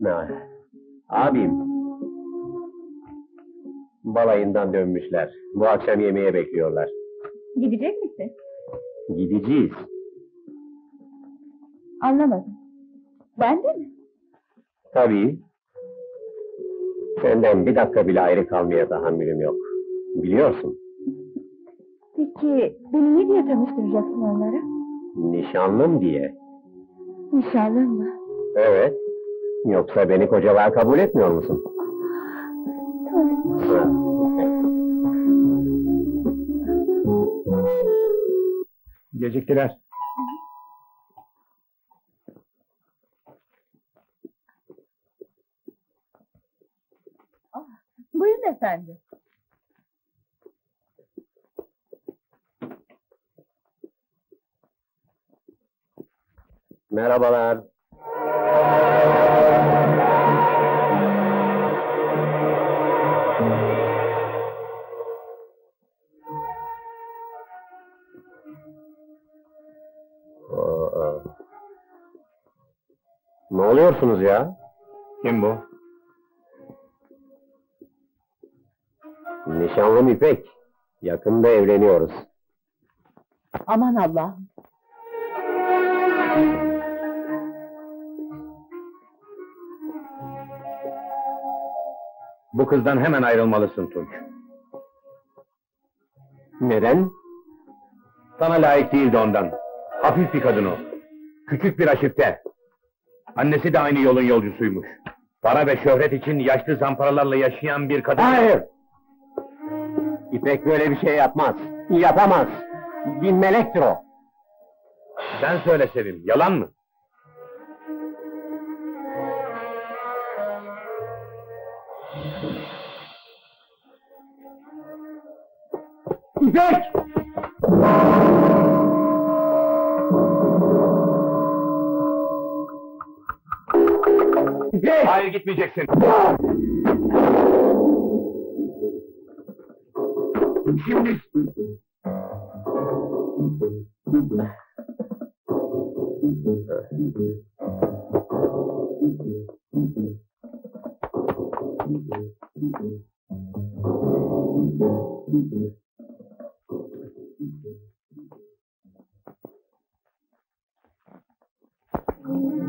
Ne? Abim. Balayından dönmüşler. Bu akşam yemeğe bekliyorlar. Gidecek misin? Gideceğiz. Anlamadım. Ben de mi? Tabii. Senden bir dakika bile ayrı kalmaya tahammülüm yok. Biliyorsun. Peki beni ne diye tanıştıracaksın onlara? Nişanlım diye. Nişanlın mı? Evet. Yoksa beni kocalığa kabul etmiyor musun? Geciktiler. Buyurun efendim. Merhabalar. Aa. Ne oluyorsunuz ya? Kim bu? Nişanlım İpek. Yakında evleniyoruz. Aman Allah'ım. Bu kızdan hemen ayrılmalısın Tunç. Neden? Sana layık değildi ondan. Hafif bir kadın o. Küçük bir aşifte. Annesi de aynı yolun yolcusuymuş. Para ve şöhret için yaşlı zamparalarla yaşayan bir kadın. Hayır! İpek böyle bir şey yapmaz. Yapamaz. Bir melektir o. Sen söyle Sevim, yalan mı? İpek! İpek! Hayır gitmeyeceksin. Şimdi... İpek.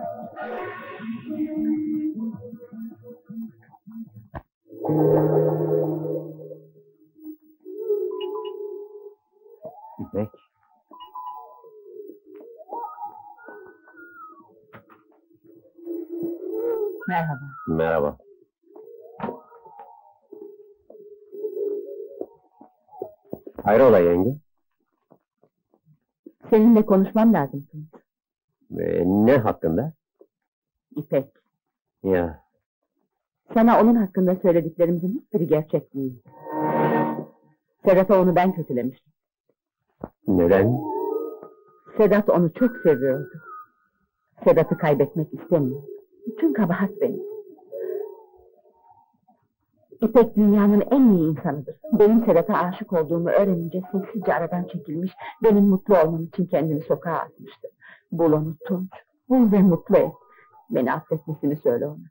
Merhaba. Merhaba. Hayrola yenge? Seninle konuşmam lazım. Ee, ne hakkında? İpek. Ya, Sana onun hakkında söylediklerimizin hiçbiri gerçek değil. Sedat'a onu ben kötülemiştim. neden? Sedat onu çok seviyordu. Sedat'ı kaybetmek istemiyor. Bütün kabahat benim. İpek dünyanın en iyi insanıdır. Benim Sedat'a aşık olduğumu öğrenince sessizce aradan çekilmiş, benim mutlu olmam için kendini sokağa atmıştı. Bul onu Tunç, bul ve mutlu et. Beni affetmesini söyle ona.